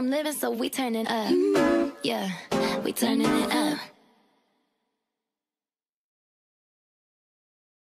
I'm living, so we turning up. Yeah, we turning it up.